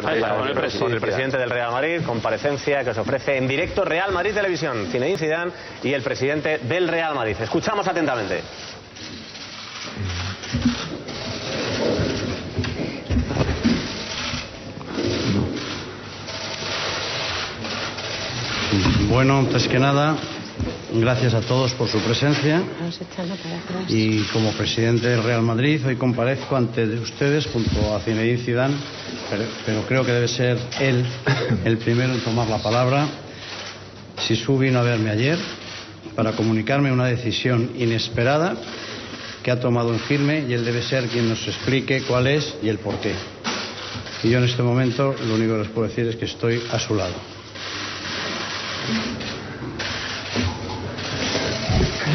con el, presidente del Real Madrid, comparecencia que se ofrece en directo Real Madrid Televisión, Zinedine Zidane y el presidente del Real Madrid. Escuchamos atentamente. Bueno, antes que nada, gracias a todos por su presencia. Y como presidente del Real Madrid, hoy comparezco ante ustedes junto a Zinedine Zidane, pero, creo que debe ser él el primero en tomar la palabra. Sisu vino a verme ayer para comunicarme una decisión inesperada que ha tomado en firme y él debe ser quien nos explique cuál es y el por qué. Y yo en este momento lo único que les puedo decir es que estoy a su lado.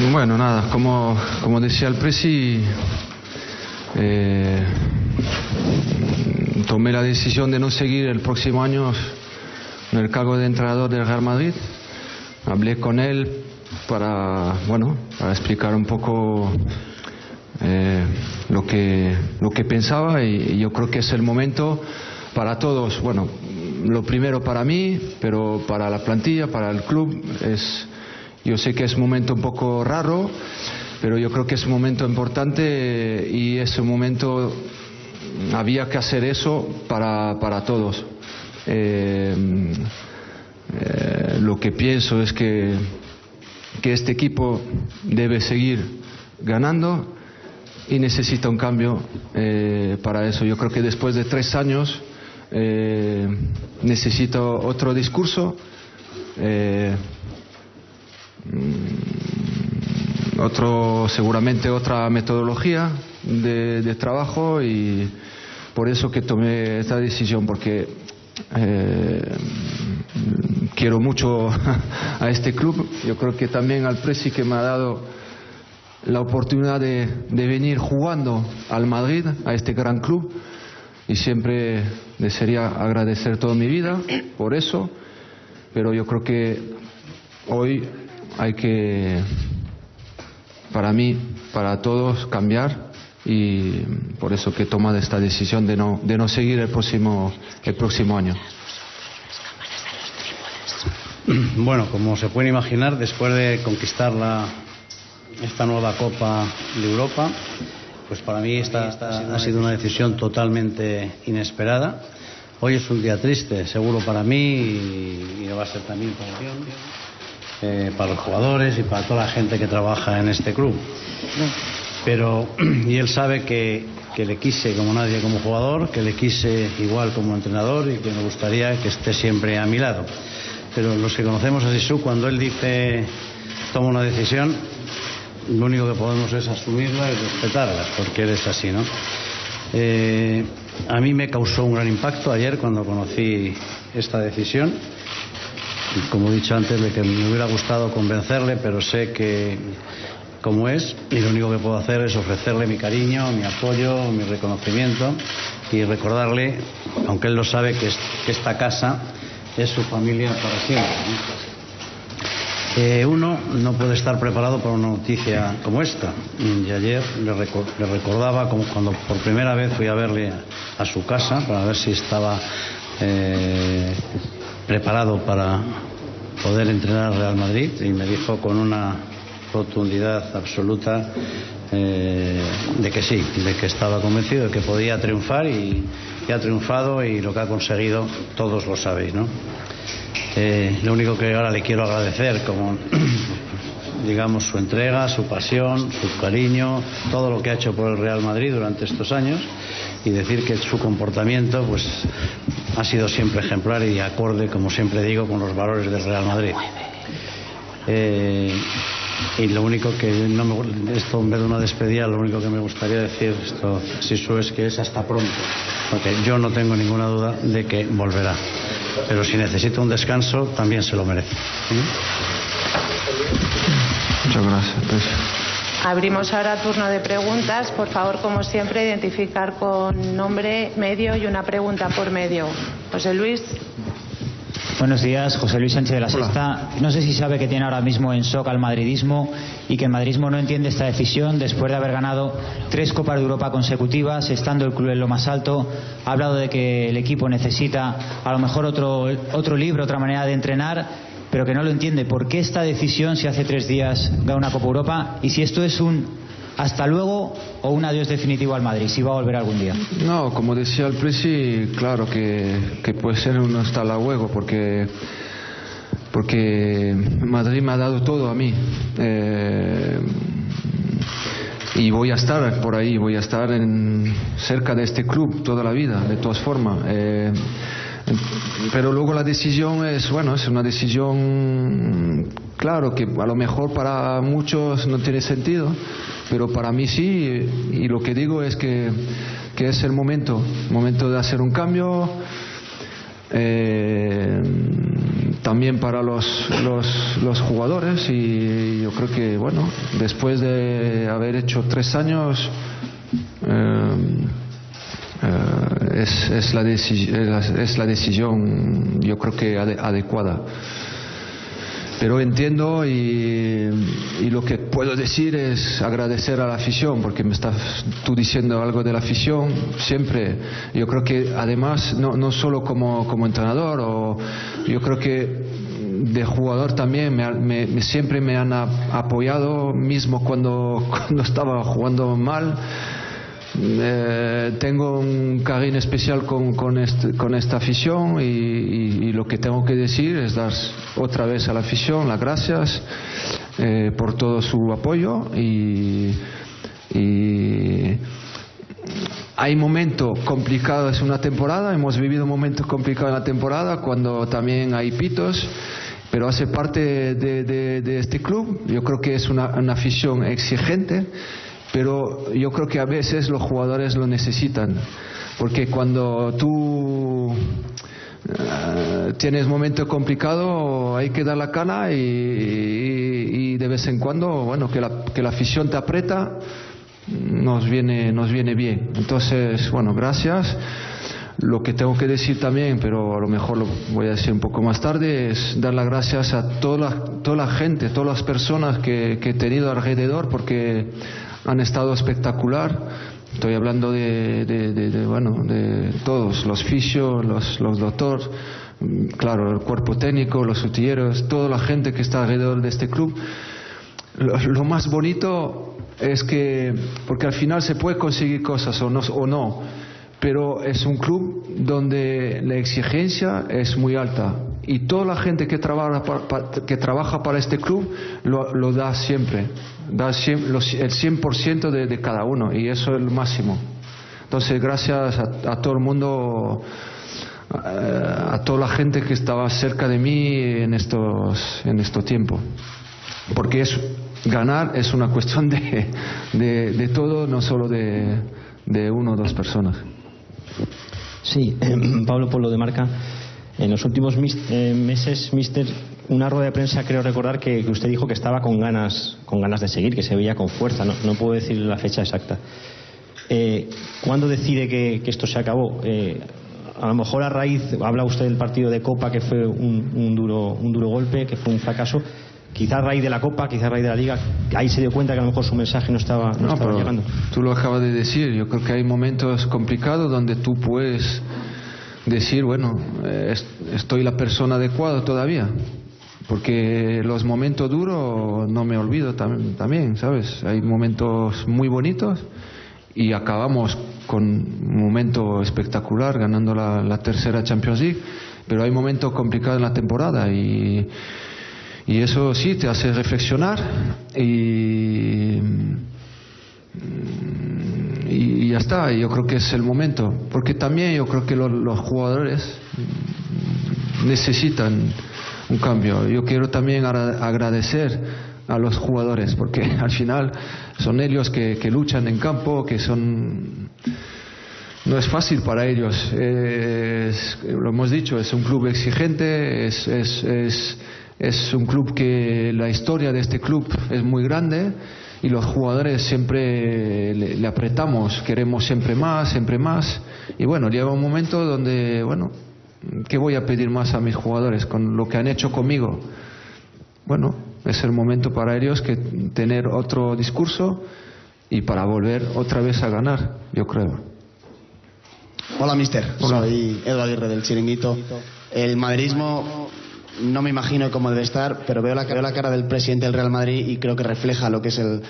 Bueno, nada, como, como decía el presi, eh, tomé la decisión de no seguir el próximo año en el cargo de entrenador del Real Madrid. Hablé con él para, bueno, para explicar un poco eh, lo, que, lo que pensaba y, yo creo que es el momento para todos, bueno, lo primero para mí, pero para la plantilla, para el club, es, yo sé que es un momento un poco raro, pero yo creo que es un momento importante y es un momento, había que hacer eso para, para todos. Eh, eh, lo que pienso es que, que este equipo debe seguir ganando y necesita un cambio eh, para eso. Yo creo que después de tres años necesito otro discurso, otro, seguramente otra metodología de, trabajo y por eso que tomé esta decisión, porque eh, quiero mucho a este club. Yo creo que también al Presi que me ha dado la oportunidad de venir jugando al Madrid, a este gran club y siempre desearía agradecer toda mi vida por eso, pero yo creo que hoy hay que, para mí, para todos, cambiar y por eso que he tomado esta decisión de no, de no seguir el próximo, el próximo año. Bueno, como se pueden imaginar, después de conquistar la, esta nueva Copa de Europa, pues para mí esta, ha sido una decisión totalmente inesperada. Hoy es un día triste, seguro para mí y, va a ser también para, eh, para los jugadores y para toda la gente que trabaja en este club. Pero, y él sabe que, que le quise como nadie como jugador, que le quise igual como entrenador y que me gustaría que esté siempre a mi lado. Pero los que conocemos a Sisu, cuando él dice toma una decisión, lo único que podemos es asumirla y respetarla, porque él es así, ¿no? Eh, a mí me causó un gran impacto ayer cuando conocí esta decisión. Como he dicho antes, de que me hubiera gustado convencerle, pero sé que como es, y lo único que puedo hacer es ofrecerle mi cariño, mi apoyo, mi reconocimiento y recordarle, aunque él lo sabe, que, esta casa es su familia para siempre uno no puede estar preparado para una noticia como esta. Y ayer le, recordaba como cuando por primera vez fui a verle a, su casa para ver si estaba eh, preparado para poder entrenar al Real Madrid y me dijo con una rotundidad absoluta eh, de que sí, de que estaba convencido de que podía triunfar y, y ha triunfado y lo que ha conseguido todos lo sabéis, ¿no? Eh, lo único que ahora le quiero agradecer, como digamos su entrega, su pasión, su cariño, todo lo que ha hecho por el Real Madrid durante estos años y decir que su comportamiento pues ha sido siempre ejemplar y acorde, como siempre digo, con los valores del Real Madrid. Eh, y lo único que no me esto en vez de una despedida lo único que me gustaría decir esto si es que es hasta pronto porque yo no tengo ninguna duda de que volverá pero si necesita un descanso también se lo merece. Muchas gracias. Abrimos ahora turno de preguntas. Por favor, como siempre, identificar con nombre, medio y una pregunta por medio. José Luis. Buenos días, José Luis Sánchez de la Sexta. No sé si sabe que tiene ahora mismo en shock al madridismo y que el madridismo no entiende esta decisión después de haber ganado tres Copas de Europa consecutivas, estando el club en lo más alto. Ha hablado de que el equipo necesita a lo mejor otro, otro libro, otra manera de entrenar, pero que no lo entiende. ¿Por qué esta decisión si hace tres días da una Copa Europa y si esto es un hasta luego o un adiós definitivo al Madrid, si va a volver algún día. No, como decía el Presi, claro que, puede ser un hasta luego, porque porque Madrid me ha dado todo a mí. Eh, y voy a estar por ahí, voy a estar en, cerca de este club toda la vida, de todas formas. Eh, pero luego la decisión es, bueno, es una decisión, claro, que a lo mejor para muchos no tiene sentido, pero para mí sí, y lo que digo es que, que es el momento, momento de hacer un cambio. Eh, también para los, los, los, jugadores y yo creo que bueno después de haber hecho tres años eh, es, es, la es, la decisión, yo creo que adecuada. Pero entiendo y, lo que puedo decir es agradecer a la afición, porque me estás tú diciendo algo de la afición, siempre. Yo creo que además, no, no solo como, como entrenador, o yo creo que de jugador también me, me, siempre me han apoyado, mismo cuando, cuando estaba jugando mal eh, tengo un cariño especial con, con, este, con esta afición y, y, y, lo que tengo que decir es dar otra vez a la afición las gracias eh, por todo su apoyo y, y hay momentos complicados en una temporada, hemos vivido momentos complicados en la temporada cuando también hay pitos, pero hace parte de, de, de este club. Yo creo que es una, una afición exigente pero yo creo que a veces los jugadores lo necesitan, porque cuando tú uh, tienes momento complicado hay que dar la cana y, de vez en cuando, bueno, que la, que la afición te aprieta nos viene, nos viene bien. Entonces, bueno, gracias. Lo que tengo que decir también, pero a lo mejor lo voy a decir un poco más tarde, es dar las gracias a toda la, toda la gente, todas las personas que he tenido alrededor, porque han estado espectacular. Estoy hablando de, bueno, de todos, los fisios, los, los doctores, claro, el cuerpo técnico, los utilleros, toda la gente que está alrededor de este club. Lo, lo, más bonito es que, porque al final se puede conseguir cosas o no, o no pero es un club donde la exigencia es muy alta y toda la gente que trabaja para, que trabaja para este club lo, lo da siempre, da los, el 100% de, de, cada uno y eso es el máximo. Entonces, gracias a, a todo el mundo, a, a, toda la gente que estaba cerca de mí en estos, en estos tiempos. Porque es, ganar es una cuestión de, de, todo, no solo de, de uno o dos personas. Sí, Pablo Polo de Marca. En los últimos eh, meses, Mister, una rueda de prensa creo recordar que, que, usted dijo que estaba con ganas, con ganas de seguir, que se veía con fuerza. No, no puedo decir la fecha exacta. Eh, ¿Cuándo decide que, que, esto se acabó? Eh, a lo mejor a raíz, habla usted del partido de Copa, que fue un, un, duro, un duro golpe, que fue un fracaso. Quizá a raíz de la Copa, quizá a raíz de la Liga, ahí se dio cuenta que a lo mejor su mensaje no estaba, no, no estaba llegando. Tú lo acabas de decir, yo creo que hay momentos complicados donde tú puedes decir, bueno, eh, estoy la persona adecuada todavía. Porque los momentos duros no me olvido tam también, ¿sabes? Hay momentos muy bonitos y acabamos con un momento espectacular ganando la, la tercera Champions League, pero hay momentos complicados en la temporada y, y eso sí te hace reflexionar y y ya está, yo creo que es el momento, porque también yo creo que los, jugadores necesitan un cambio. Yo quiero también agradecer a los jugadores, porque al final son ellos que, luchan en campo, que son... No es fácil para ellos, es, lo hemos dicho, es un club exigente, es, es, es un club que la historia de este club es muy grande y los jugadores siempre le, le, apretamos, queremos siempre más, siempre más. Y bueno, llega un momento donde, bueno, ¿qué voy a pedir más a mis jugadores con lo que han hecho conmigo? Bueno, es el momento para ellos que tener otro discurso y para volver otra vez a ganar, yo creo. Hola, mister. Soy Edu Aguirre del Chiringuito. El madridismo no me imagino cómo debe estar, pero veo la, veo la cara del presidente del Real Madrid y creo que refleja lo que es el,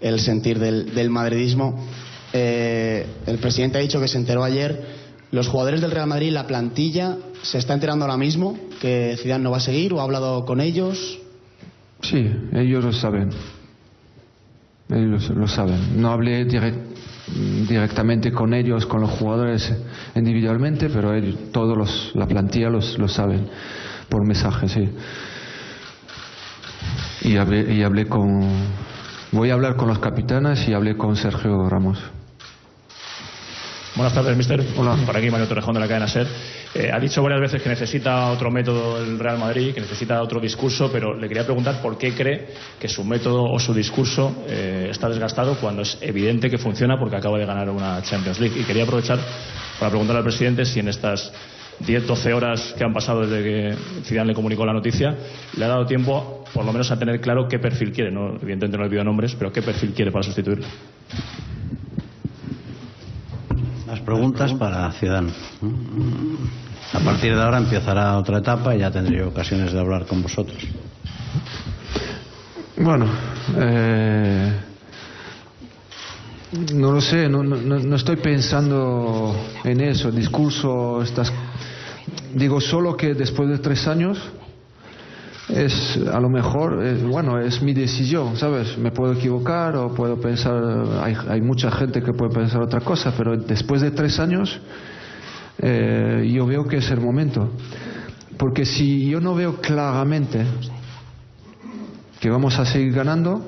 el sentir del, del madridismo. Eh, el presidente ha dicho que se enteró ayer. Los jugadores del Real Madrid, la plantilla, ¿se está enterando ahora mismo que Zidane no va a seguir o ha hablado con ellos? Sí, ellos lo saben. Ellos lo saben. No hablé directamente con ellos, con los jugadores individualmente, pero ellos, todos los, la plantilla los, lo saben por mensaje, sí. Y hablé, y hablé con. Voy a hablar con los capitanes y hablé con Sergio Ramos. Buenas tardes, mister. Hola. Por aquí Mario Torrejón de la cadena SER. Eh, ha dicho varias veces que necesita otro método el Real Madrid, que necesita otro discurso, pero le quería preguntar por qué cree que su método o su discurso eh, está desgastado cuando es evidente que funciona porque acaba de ganar una Champions League. Y quería aprovechar para preguntarle al presidente si en estas 10, 12 horas que han pasado desde que Zidane le comunicó la noticia, le ha dado tiempo, por lo menos, a tener claro qué perfil quiere. ¿no? Evidentemente no le pido nombres, pero qué perfil quiere para sustituirlo. Las preguntas para Zidane. A partir de ahora empezará otra etapa y ya tendré ocasiones de hablar con vosotros. Bueno, eh, no lo sé, no, no, no, estoy pensando en eso, discurso, estas... Digo solo que después de tres años es a lo mejor, es, bueno, es mi decisión, ¿sabes? Me puedo equivocar o puedo pensar, hay, hay mucha gente que puede pensar otra cosa, pero después de tres años eh, yo veo que es el momento. Porque si yo no veo claramente que vamos a seguir ganando,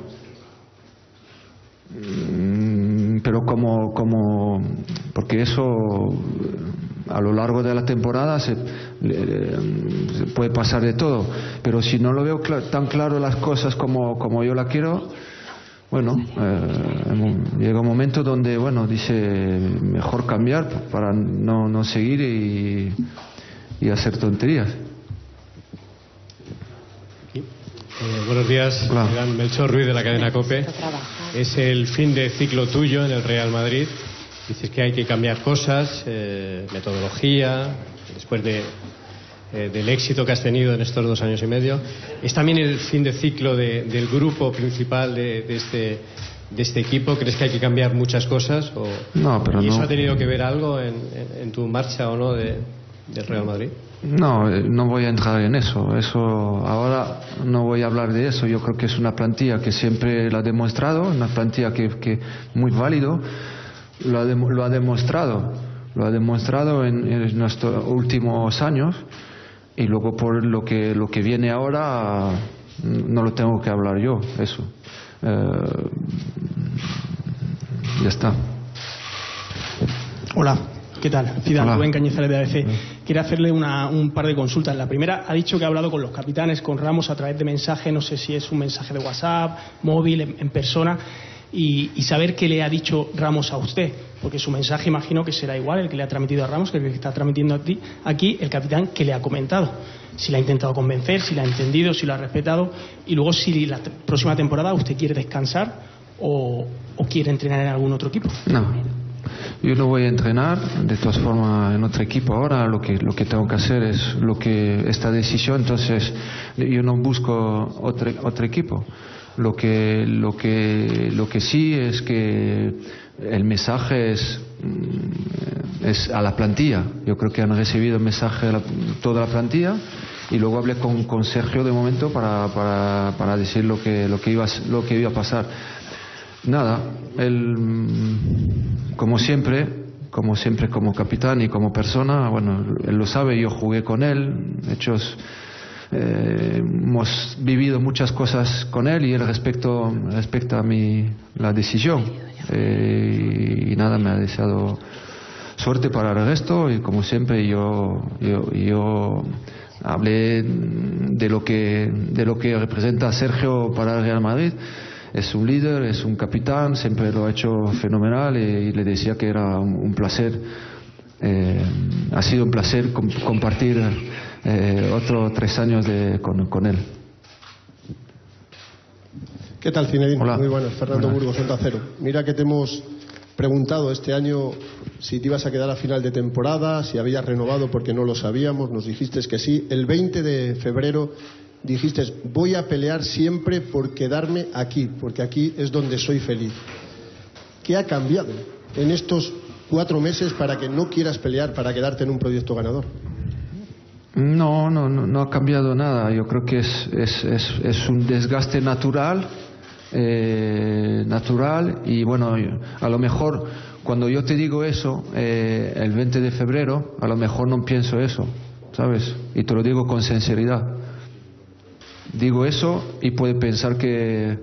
pero como, como porque eso a lo largo de la temporada se, se puede pasar de todo, pero si no lo veo cl tan claro las cosas como, como yo la quiero, bueno, eh, llega un momento donde, bueno, dice, mejor cambiar para no, no seguir y, y hacer tonterías. Eh, buenos días, Melchor Ruiz de la cadena COPE. Es el fin de ciclo tuyo en el Real Madrid. Dices que hay que cambiar cosas, eh, metodología, después de, eh, del éxito que has tenido en estos dos años y medio. ¿Es también el fin de ciclo de, del grupo principal de, de, este, de este equipo? ¿Crees que hay que cambiar muchas cosas? O, no, pero ¿Y eso no. ha tenido que ver algo en, en, en tu marcha o no de, del Real Madrid? No, eh, no voy a entrar en eso. Eso ahora no voy a hablar de eso. Yo creo que es una plantilla que siempre lo ha demostrado, una plantilla que, que muy válido, lo ha, de, lo ha demostrado, lo ha demostrado en, en nuestros últimos años y luego por lo que lo que viene ahora no lo tengo que hablar yo. Eso. Eh, ya está. Hola. ¿Qué tal? Hola. Rubén Cañizares de ABC. Quiero hacerle una, un par de consultas. La primera, ha dicho que ha hablado con los capitanes, con Ramos, a través de mensaje, no sé si es un mensaje de WhatsApp, móvil, en, en persona, y, saber qué le ha dicho Ramos a usted, porque su mensaje imagino que será igual el que le ha transmitido a Ramos que el que está transmitiendo a aquí el capitán que le ha comentado. Si le ha intentado convencer, si le ha entendido, si lo ha respetado, y luego si la próxima temporada usted quiere descansar o, o quiere entrenar en algún otro equipo. No. Yo no voy a entrenar, de todas formas, en otro equipo ahora. Lo que, lo que tengo que hacer es lo que esta decisión. Entonces, yo no busco otro, otro equipo. Lo que, lo, que, lo que sí es que el mensaje es, es a la plantilla. Yo creo que han recibido el mensaje la, toda la plantilla y luego hablé con, con Sergio de momento para, para, para decir lo que, lo, que iba, lo que iba a pasar. Nada, él, como siempre, como siempre como capitán y como persona, bueno, él lo sabe, yo jugué con él, hechos, eh, hemos vivido muchas cosas con él y él respecto, respecta a mi, la decisión. Eh, y nada, me ha deseado suerte para el resto y como siempre yo, yo, yo hablé de lo que, de lo que representa Sergio para el Real Madrid es un líder, es un capitán, siempre lo ha hecho fenomenal y, le decía que era un, placer eh, ha sido un placer compartir eh, otros tres años con, él. ¿Qué tal, Zinedine? Muy buenas. Fernando Burgos, Onda Cero. Mira que te hemos preguntado este año si te ibas a quedar a final de temporada, si habías renovado porque no lo sabíamos, nos dijiste que sí. El 20 de febrero dijiste voy a pelear siempre por quedarme aquí, porque aquí es donde soy feliz. ¿Qué ha cambiado en estos cuatro meses para que no quieras pelear para quedarte en un proyecto ganador? No, no, no, ha cambiado nada. Yo creo que es, es, es, un desgaste natural, eh, natural y bueno, a lo mejor cuando yo te digo eso, eh, el 20 de febrero, a lo mejor no pienso eso, ¿sabes? Y te lo digo con sinceridad. Digo eso y puede pensar que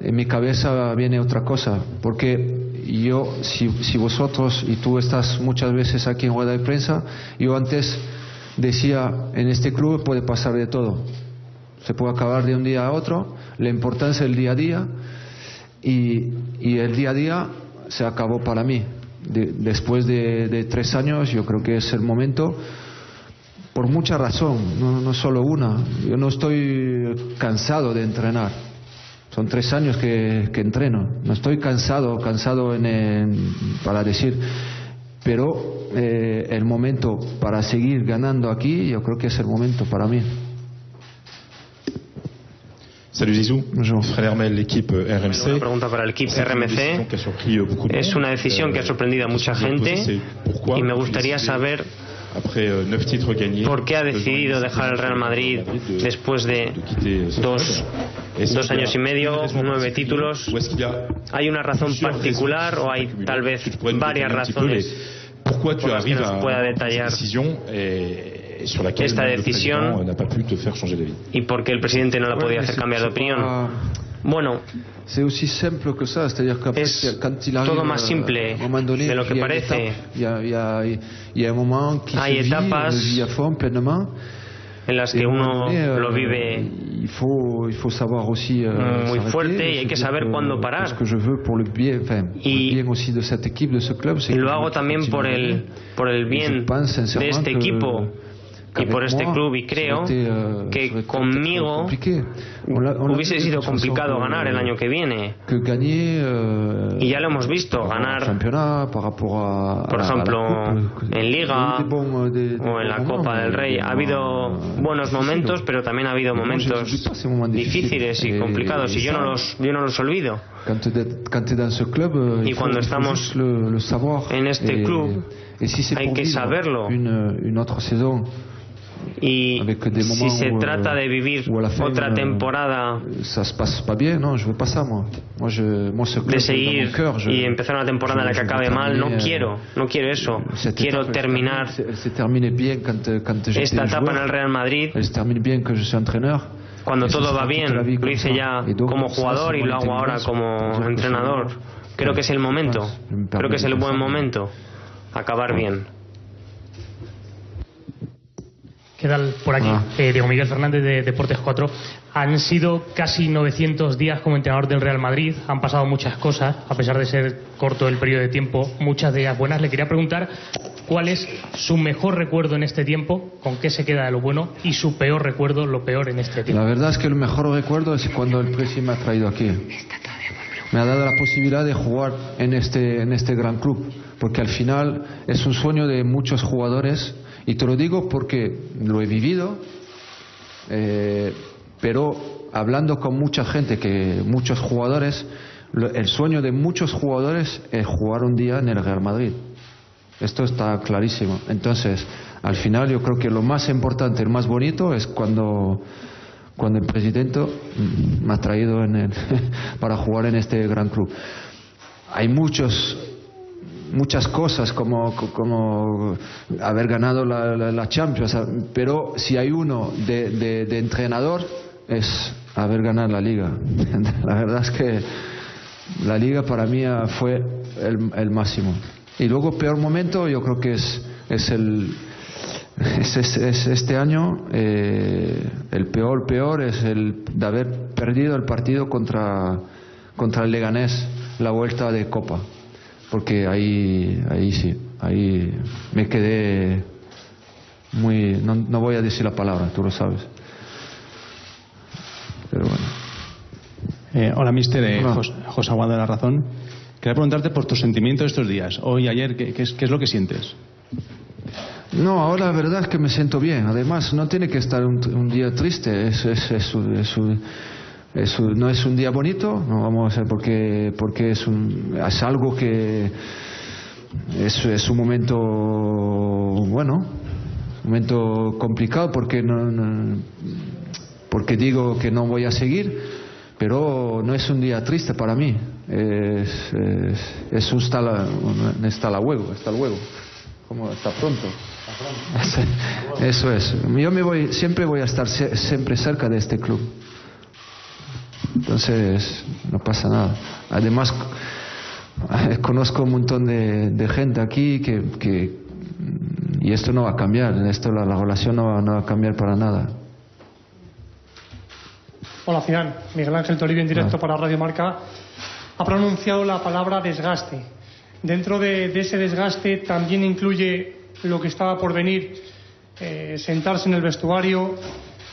en mi cabeza viene otra cosa, porque yo, si, si, vosotros y tú estás muchas veces aquí en rueda de prensa, yo antes decía, en este club puede pasar de todo, se puede acabar de un día a otro, la importancia del día a día y, el día a día se acabó para mí. después de, de, tres años yo creo que es el momento por mucha razón, no, no solo una. Yo no estoy cansado de entrenar son tres años que, entreno. No estoy cansado, cansado en, para decir, pero eh, el momento para seguir ganando aquí, yo creo que es el momento para mí. Salut Zizou, Bonjour. Fred Hermel, l'équipe RMC. Una pregunta para el equipo RMC. Es una decisión que ha sorprendido a mucha gente y me gustaría saber euh, ¿Por qué ha decidido dejar el Real Madrid después de dos dos años y medio, nueve títulos. ¿Hay una razón particular o hay tal vez varias razones por las que nos pueda detallar esta decisión y por qué el presidente no la podía hacer cambiar de opinión? Bueno, es todo más simple de lo que parece. Hay etapas en las que uno lo vive muy fuerte y hay que saber cuándo parar. Y lo hago también por el, por el bien de este equipo y por este club y creo euh, que conmigo hubiese sido complicado ganar el año que viene. euh, y ya lo hemos visto ganar por ejemplo en Liga o en la Copa del Rey. Ha habido buenos momentos pero también ha habido momentos difíciles y complicados y yo no los, yo no los olvido. Y cuando estamos en este club hay que saberlo y si se trata de vivir otra temporada de seguir y empezar una temporada en la que acabe mal, no quiero, no quiero eso. Quiero terminar esta etapa en el Real Madrid cuando todo va bien. Lo hice ya como jugador y lo hago ahora como entrenador. Creo que es el momento, creo que es el buen momento, acabar bien. ¿Qué tal por aquí? Ah. Eh, Diego Miguel Fernández de Deportes 4. Han sido casi 900 días como entrenador del Real Madrid. Han pasado muchas cosas, a pesar de ser corto el periodo de tiempo, muchas de ellas buenas. Le quería preguntar cuál es su mejor recuerdo en este tiempo, con qué se queda de lo bueno, y su peor recuerdo, lo peor en este tiempo. La verdad es que el mejor recuerdo es cuando el presidente me ha traído aquí. Me ha dado la posibilidad de jugar en este, en este gran club, porque al final es un sueño de muchos jugadores y te lo digo porque lo he vivido, eh, pero hablando con mucha gente, que muchos jugadores, el sueño de muchos jugadores es jugar un día en el Real Madrid. Esto está clarísimo. Entonces, al final yo creo que lo más importante, el más bonito es cuando, cuando el presidente me ha traído en para jugar en este gran club. Hay muchos muchas cosas como, como haber ganado la, la, Champions, pero si hay uno de, entrenador es haber ganado la liga. La verdad es que la liga para mí fue el, el máximo. Y luego peor momento yo creo que es, es el es, este año eh, el peor peor es el de haber perdido el partido contra contra el Leganés la vuelta de Copa porque ahí, ahí sí. ahí me quedé muy, no, no voy a decir la palabra, tú lo sabes. Pero bueno. Eh, hola, mister. Eh, José Aguada de la Razón. Quería preguntarte por tus sentimientos estos días, hoy, ayer, ¿qué, es, qué es lo que sientes? No, ahora la verdad es que me siento bien. Además, no tiene que estar un, día triste. Es, es, es, es, no es un día bonito, no vamos a porque, porque es, un, es algo que es, es un momento bueno, un momento complicado porque no, porque digo que no voy a seguir, pero no es un día triste para mí. Es, es, un está la, está la huevo, está el huevo. Como está pronto. Eso es. Yo me voy, siempre voy a estar siempre cerca de este club. Entonces, no pasa nada. Además, conozco un montón de, gente aquí que, que, y esto no va a cambiar. Esto la, relación no va, a cambiar para nada. Hola, Cian. Miguel Ángel Toribio en directo para Radio Marca. Ha pronunciado la palabra desgaste. Dentro de ese desgaste también incluye lo que estaba por venir, eh, sentarse en el vestuario,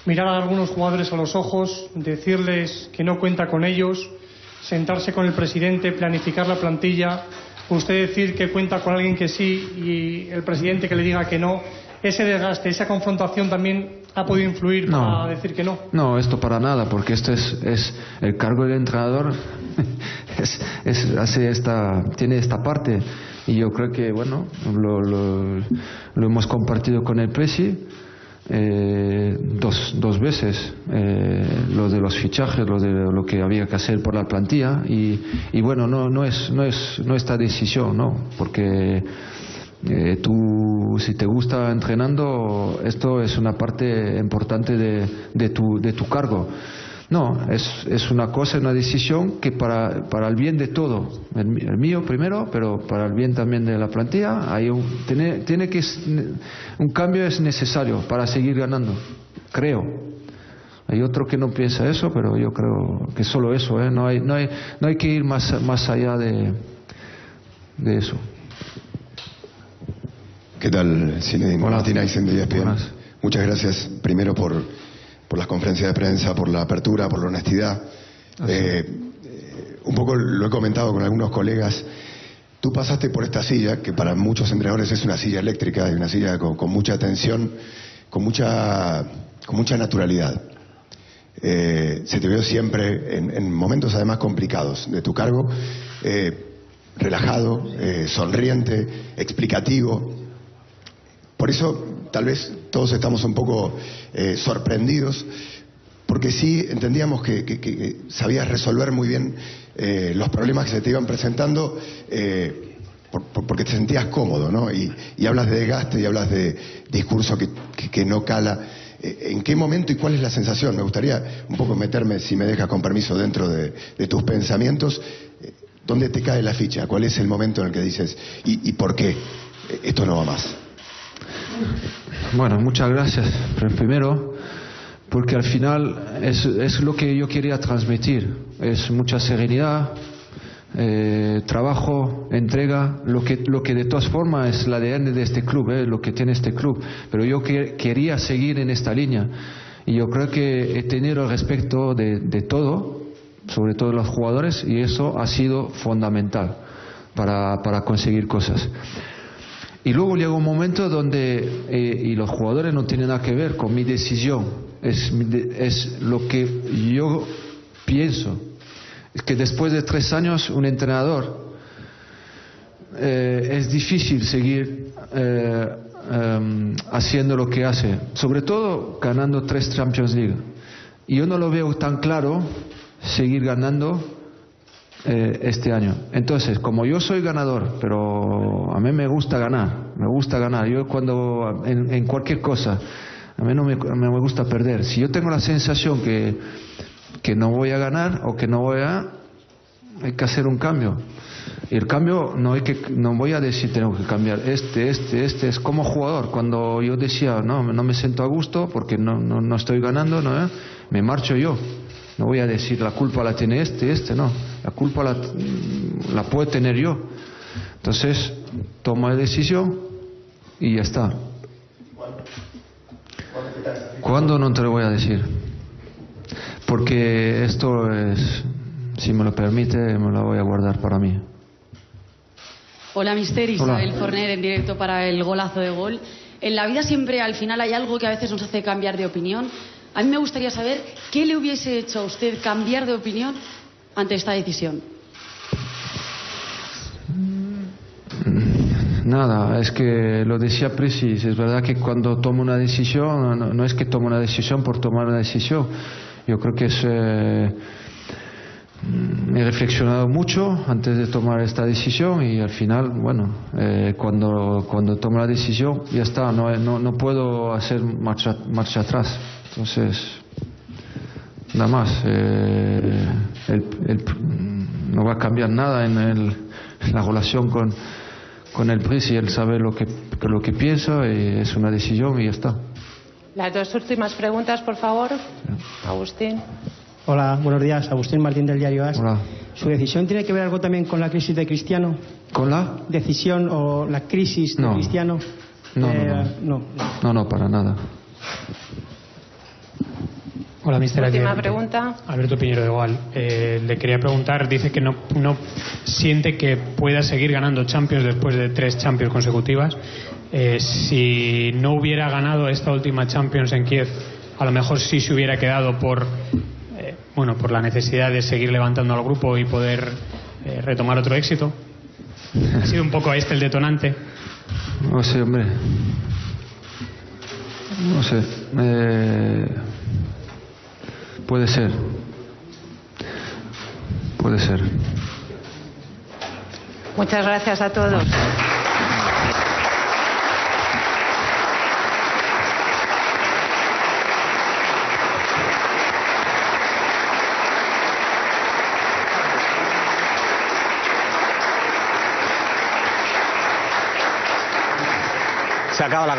mirar a algunos jugadores a los ojos, decirles que no cuenta con ellos, sentarse con el presidente, planificar la plantilla, usted decir que cuenta con alguien que sí y el presidente que le diga que no. Ese desgaste, esa confrontación también ha podido influir para decir que no. No, esto para nada, porque esto es, es el cargo del entrenador, es, es, hace esta, tiene esta parte y yo creo que, bueno, lo, lo, lo hemos compartido con el Presi eh, dos, dos veces, eh, lo de los fichajes, lo de lo que había que hacer por la plantilla y, y bueno, no, no, es, no es nuestra decisión, ¿no? Porque eh, tú, si te gusta entrenando, esto es una parte importante de, de, tu, de tu cargo. No, es, es una cosa, una decisión que para, para el bien de todo, el, mío primero, pero para el bien también de la plantilla, hay un, tiene, tiene que, un cambio es necesario para seguir ganando, creo. Hay otro que no piensa eso, pero yo creo que solo eso, ¿eh? no, hay, no, hay, no hay que ir más, más allá de, de eso. ¿Qué tal, Zinedine? Martín Muchas gracias primero por por las conferencias de prensa, por la apertura, por la honestidad. Ah, eh, un poco lo he comentado con algunos colegas. Tú pasaste por esta silla, que para muchos entrenadores es una silla eléctrica, y una silla con, mucha tensión, con mucha, con mucha naturalidad. Eh, se te vio siempre en, momentos además complicados de tu cargo, eh, relajado, sonriente, explicativo. Por eso tal vez todos estamos un poco eh, sorprendidos, porque sí entendíamos que, sabías resolver muy bien eh, los problemas que se te iban presentando. Eh, porque te sentías cómodo, ¿no? Y, hablas de desgaste y hablas de discurso que, no cala. ¿En qué momento y cuál es la sensación? Me gustaría un poco meterme, si me dejas con permiso, dentro de, tus pensamientos. ¿Dónde te cae la ficha? ¿Cuál es el momento en el que dices, y, y por qué esto no va más? Bueno, muchas gracias. Primero, porque al final es, lo que yo quería transmitir. Es mucha serenidad, eh, trabajo, entrega, lo que, lo que de todas formas es el ADN de este club, eh, lo que tiene este club. Pero yo quería seguir en esta línea y yo creo que he tenido el respeto de, todo, sobre todo los jugadores, y eso ha sido fundamental para conseguir cosas. Y luego llega un momento donde, eh, y los jugadores no tienen nada que ver con mi decisión, es, es lo que yo pienso. Es que después de tres años un entrenador eh, es difícil seguir eh, em, haciendo lo que hace, sobre todo ganando tres Champions League. Y yo no lo veo tan claro seguir ganando eh, este año. Entonces, como yo soy ganador, pero a mí me gusta ganar, me gusta ganar. Yo cuando, en, cualquier cosa, a mí no me, me, gusta perder. Si yo tengo la sensación que, que no voy a ganar o que no voy a, hay que hacer un cambio. Y el cambio no hay que, no voy a decir tengo que cambiar este, este, este, es como jugador. Cuando yo decía no, no me siento a gusto porque no, no, no estoy ganando, ¿no? me marcho yo. No voy a decir la culpa la tiene este, este, no. La culpa la, la puedo tener yo. Entonces, tomo la decisión y ya está. ¿Cuándo no te lo voy a decir? Porque esto es, si me lo permite, me lo voy a guardar para mí. Hola, Mister Isabel Forner, en directo para el golazo de gol. En la vida siempre al final hay algo que a veces nos hace cambiar de opinión. A mí me gustaría saber qué le hubiese hecho a usted cambiar de opinión ante esta decisión. Nada, es que lo decía Precis, es verdad que cuando tomo una decisión, no, es que tomo una decisión por tomar una decisión, yo creo que es... Eh, he reflexionado mucho antes de tomar esta decisión y al final, bueno, eh, cuando, cuando tomo la decisión ya está, no, no, no puedo hacer marcha, marcha atrás. Entonces, nada más. Eh, no va a cambiar nada en, el, en la relación con con el PRI y él sabe lo que, lo que piensa y es una decisión y ya está. Las dos últimas preguntas, por favor. Agustín. Hola, buenos días. Agustín Martín del Diario AS. Hola. ¿Su decisión tiene que ver algo también con la crisis de Cristiano? ¿Con la? Decisión o la crisis de Cristiano. No, no, no, no, no, no, para nada. Hola, mister. Última pregunta. Alberto Piñero de Igual. Eh, le quería preguntar, dice que no, no siente que pueda seguir ganando Champions después de tres Champions consecutivas. Eh, si no hubiera ganado esta última Champions en Kiev, a lo mejor sí se hubiera quedado por, eh, bueno, por la necesidad de seguir levantando al grupo y poder retomar otro éxito. ¿Ha sido un poco este el detonante? No sé, hombre. No sé. Puede ser. Puede ser. Muchas gracias a todos. Se acaba la